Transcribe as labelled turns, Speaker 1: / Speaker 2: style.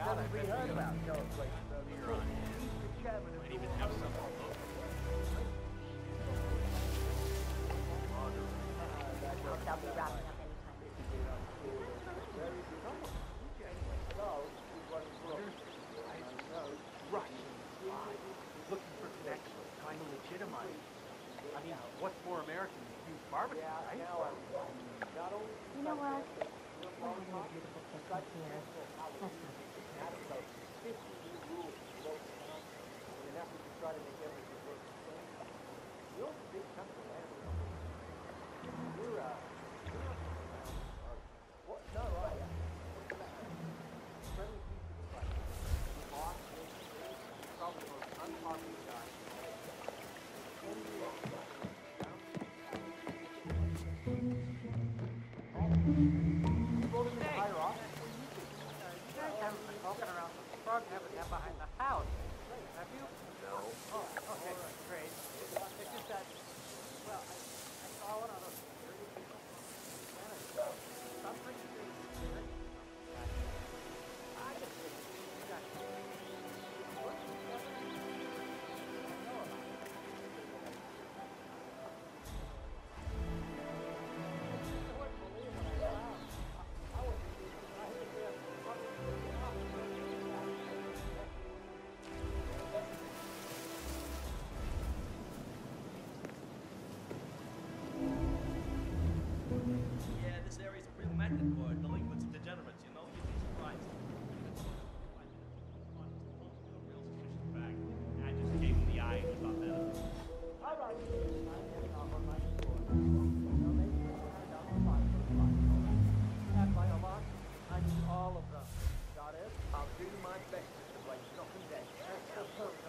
Speaker 1: that, I bet we got a beer on hand. Might even have some.
Speaker 2: They'll wrapping up anytime.
Speaker 1: Right. Looking for connections, trying to legitimize. I mean, what's more American than huge barbecue, right?
Speaker 2: You know what? We're having a beautiful Christmas here. Let's not
Speaker 1: Probably all of them. I'll
Speaker 2: do my best to play stop and dead.